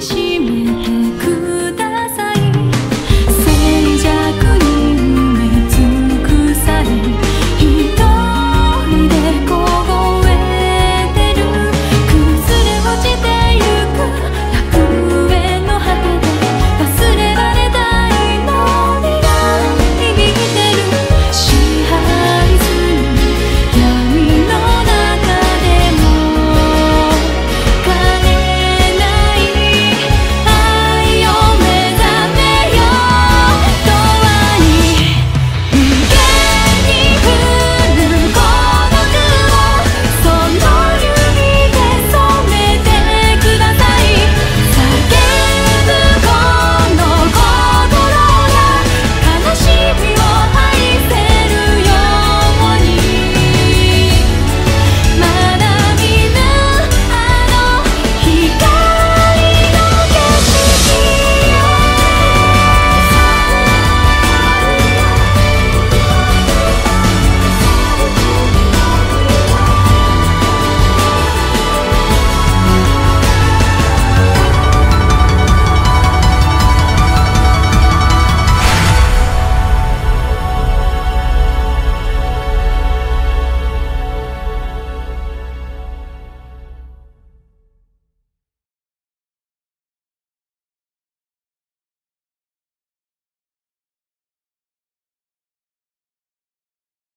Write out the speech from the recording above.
she